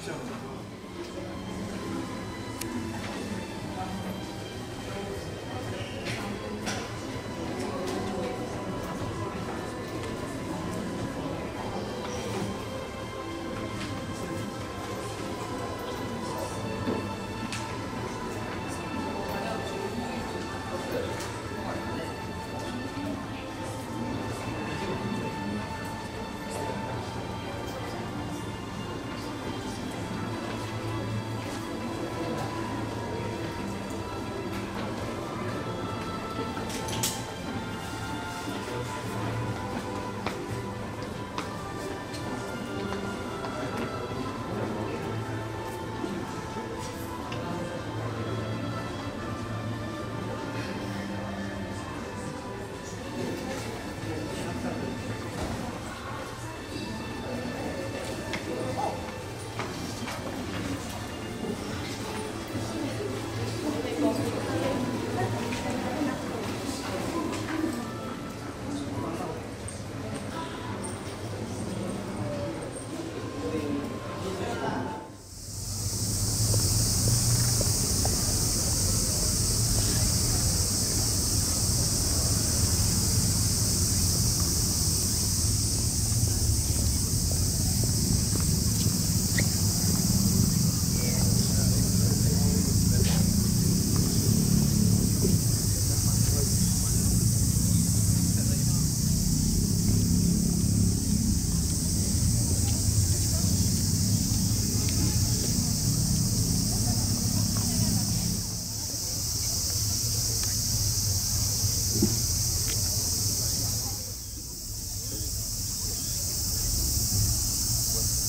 像。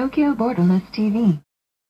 Tokyo Borderless TV